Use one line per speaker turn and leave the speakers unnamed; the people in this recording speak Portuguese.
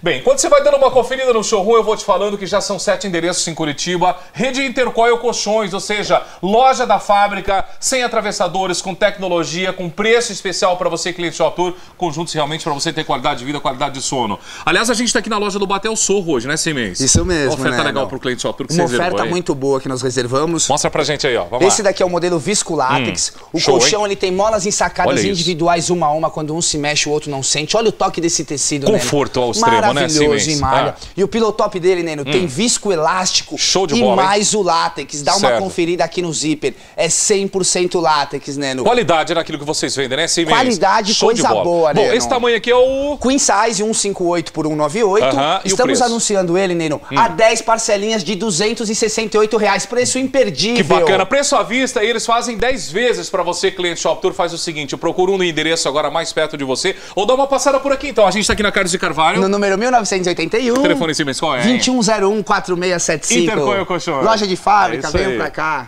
Bem, quando você vai dando uma conferida no showroom, eu vou te falando que já são sete endereços em Curitiba. Rede Intercoil Colchões, ou seja, loja da fábrica, sem atravessadores, com tecnologia, com preço especial para você, cliente do Tour. Conjuntos realmente para você ter qualidade de vida, qualidade de sono. Aliás, a gente está aqui na loja do Batel Sorro hoje, né, Simens?
Isso mesmo,
Uma oferta
né,
legal para o cliente do Tour que
Uma
reservou
oferta muito boa que nós reservamos.
Mostra pra gente aí, ó. Vamos
Esse
lá.
daqui é o modelo Visco Látex. o
show,
colchão ele tem molas ensacadas
Olha isso.
individuais uma a uma, quando um se mexe o outro não sente. Olha o toque desse tecido,
Conforto
Neno.
ao extremo, né,
Maravilhoso
Siemens?
em malha.
Ah.
E o pilotop dele, Neno, tem visco elástico
Show de
e
bola, hein?
mais o látex. Dá uma
Certo.
conferida aqui no zíper. É 100% látex, Neno.
Qualidade naquilo que vocês vendem, né?
Qualidade,
Show
coisa boa,
Bom,
né,
esse
não?
tamanho aqui é o...
Queen Size 158 por 198.
Aham, e o
Estamos?
Hum.
anunciando ele, Neno, a 10 parcelinhas de 268 reais. Preço imperdível.
Que bacana. Preço à vista e eles fazem 10 vezes pra você, cliente Shop Tour. Faz o seguinte, eu procuro um no endereço agora mais perto de você ou dá uma passada por aqui. Então, a gente tá aqui na Carlos de Carvalho.
No número 1981.
O telefone Siemens qual é? hein?
2101 4675.
Intercoil Colchões.
Loja de fábrica,
É
venham pra cá.